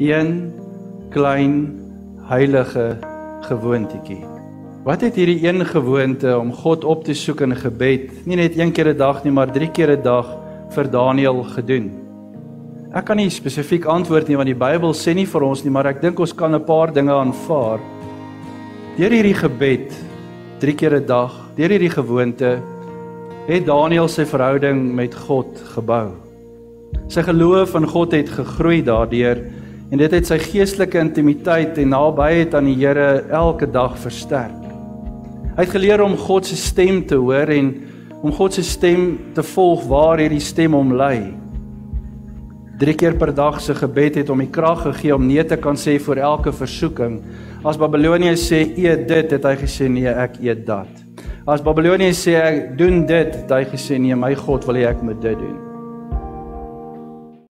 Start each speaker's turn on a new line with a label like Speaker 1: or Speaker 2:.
Speaker 1: Een klein heilige gewoontetjie. Wat het hierdie een gewoonte om God op te soek in gebed, nie net een keer 'n dag nie, maar 3 keer 'n dag vir Daniël gedoen? Ek kan nie spesifiek antwoord nie want die Bybel sê nie vir ons nie, maar ek dink ons kan 'n paar dinge aanvaar. Deur hierdie gebed 3 keer 'n dag, deur hierdie gewoonte het Daniël sy verhouding met God gebou. Sy geloof in God het gegroei daardeur en dit het sy geestelike intimiteit en nabyheid aan die Here elke dag versterk. Hy het geleer om God se stem te hoor en om God se stem te volg waar hierdie stem hom lei. Drie keer per dag se gebed het hom die krag gegee om nee te kan sê vir elke versoeking. As Babilonië sê eet dit, het hy gesê nee, ek eet dat. As Babilonië sê ek doen dit, het hy gesê nee, my God wil hê ek moet dit doen.